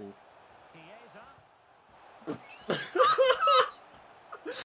Cool.